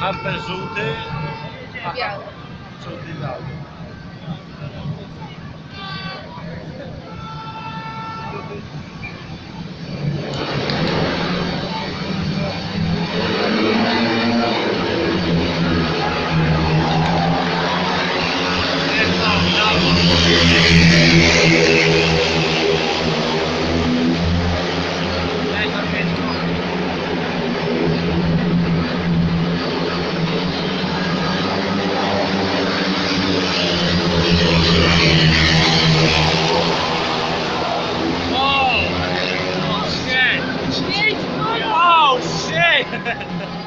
am perdute sunt din alte. Yeah. عليه